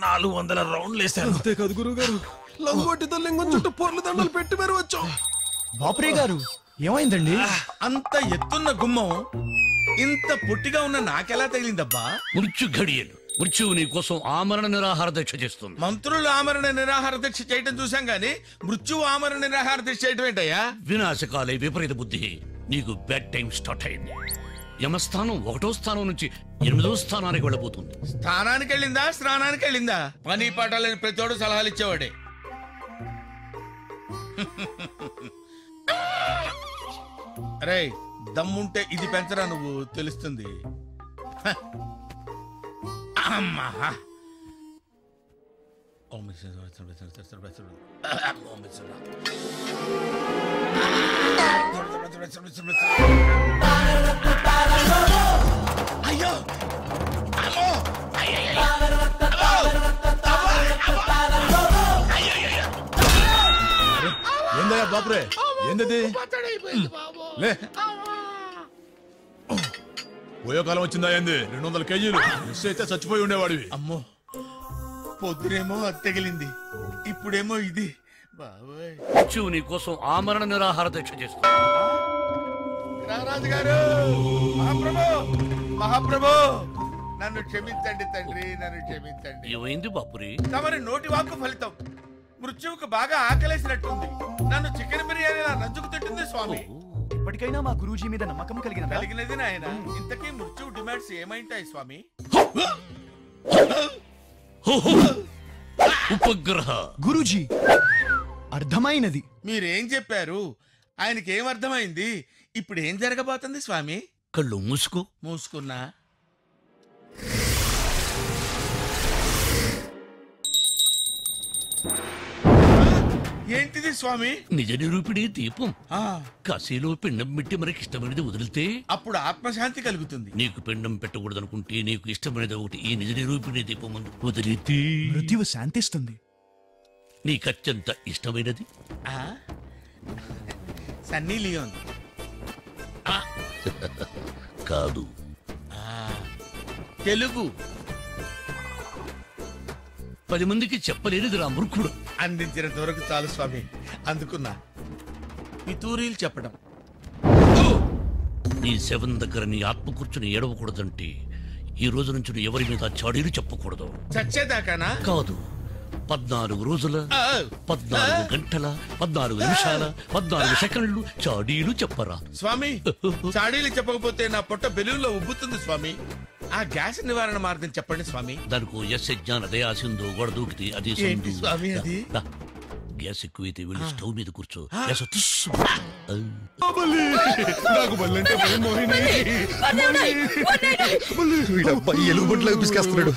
నాలుగు వందల రౌండ్లు వేసాను అంతేకాదు గురువు గారు లంగోటితో లింగం చుట్టూ పొర్లు దండలు పెట్టి మరి వచ్చాం. బాపురే గారు ఏమైందండి? అంత ఎత్తున్న గుమ్మం ఇంత పొట్టిగా ఉన్న నాకెలా తగిలిందబ్బా? మృత్యు ఘడియలు మృత్యువు నీ కోసం ఆమరణ నిరాహార దీక్ష చేస్తుంది. మంత్రులు ఆమరణ నిరాహార దీక్ష చేయటం చూసాం గాని మృత్యువు ఆమరణ నిరాహార దీక్ష చేయటం ఏంటయ్యా? వినాశకాలే విపరీత బుద్ధి. నీకు బెడ్ టైం స్టార్ట్ అయింది. యమస్థానం ఒకటో స్థానం నుంచి ఎనిమిదో స్థానానికి వెళ్ళబోతుంది. స్థానానికి వెళ్ళిందా స్నానానికి వెళ్ళిందా పని పాట లేని ప్రతివాడు సలహాలు ఇచ్చేవాడే. అరే దమ్ముంటే ఇది పెంచరా నువ్వు? తెలుస్తుంది. అమ్మా. ఓం ఓం ఏందయ్యా బాపురే? ఏందది? లే. పోయో కాలం వచ్చిందా ఏంది? రెండు వందల కేజీలు. మిస్ అయితే చచ్చిపోయి ఉండేవాడివి. అమ్మో. పొద్దునేమో అది తగిలింది ఇప్పుడేమో ఇది. బాబోయ్. మృత్యువు నీ కోసం ఆమరణ నిరాహార దీక్ష చేస్తుంది రారాజు గారు మహాప్రభు మహాప్రభు. నన్ను క్షమించండి తండ్రి నన్ను క్షమించండి. ఏమైంది బాపురి? తమరి నోటి వాక్కు ఫలితం. మృత్యువుకు బాగా ఆకలేసినట్టుంది. నన్ను చికెన్ బిర్యానీలా నంచుకు తిట్టింది స్వామి. ఇప్పటికైనా మా గురూజీ మీద నమ్మకం కలిగిన కలిగినది నాయన. ఇంతకీ మృత్యువు డిమాండ్స్ ఏమైంటాయి స్వామి? ఉపగ్రహ. గురూజీ అర్థమైనది. మీరేం చెప్పారు? ఆయనకి ఏం అర్థమైంది? ఇప్పుడు ఏం జరగబోతుంది స్వామి? కళ్ళు మూసుకో. మూసుకున్నా? ఏంటిది స్వామి? నిజ నిరూపిణి దీపం. ఆ. కాశీలో పిండం పెట్టి మనకి ఇష్టమైనది వదిలితే? అప్పుడు ఆత్మశాంతి కలుగుతుంది. నీకు పిండం పెట్టకూడదనుకుంటే నీకు ఇష్టమైనది ఒకటి ఈ నిజ నిరూపిణి దీపం ముందు. వదిలితే? మృత్యువు శాంతిస్తుంది. నీకు అత్యంత ఇష్టమైనది? ఆ? Sunny Leone. కాదు. ఆ, తెలుగు. పది మందికి చెప్పలేనిది రా మూర్ఖుడు. అందించినంత వరకు చాలు స్వామి. అందుకున్నా. పితూరీలు చెప్పడం నీ శవం దగ్గర నీ ఆత్మ కూర్చుని ఏడవకూడదంటే ఈ రోజు నుంచి నువ్వు ఎవరి మీద చాడీలు చెప్పకూడదు. చచ్చేదాకానా? కాదు. పద్నాలుగు రోజుల పద్నాలుగు గంటల పద్నాలుగు నిమిషాల పద్నాలుగు సెకండ్లు చాడీలు చెప్పరా. స్వామి చాడీలు చెప్పకపోతే నా పొట్ట బెలూన్లో ఉబ్బుతుంది స్వామి. ఆ గ్యాస్ నివారణ మార్గం చెప్పండి స్వామి. దానికి ఎస్ జ్ఞాన దయా సింధు గొడ దూకితే అది ఏంటి. స్వామి అది? గ్యాస్ ఎక్కువైతే వెళ్ళి స్టవ్ మీద కూర్చో. గ్యాస్. నాకు బల్లంటే భయం పిసికేస్తున్నాడు.